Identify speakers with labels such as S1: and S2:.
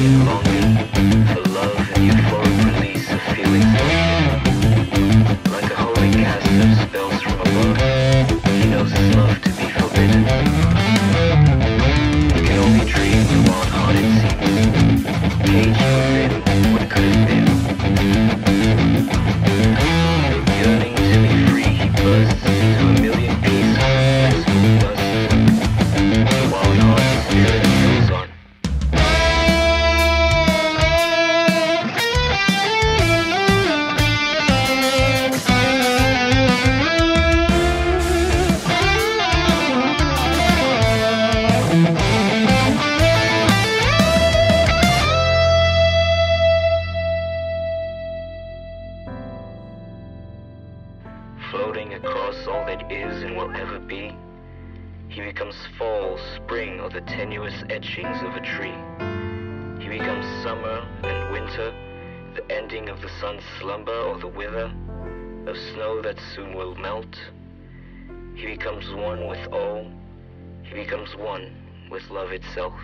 S1: Thank you. Across all that is and will ever be. He becomes fall, spring, or the tenuous etchings of a tree. He becomes summer and winter, the ending of the sun's slumber or the wither of snow that soon will melt. He becomes one with all. He becomes one with love itself.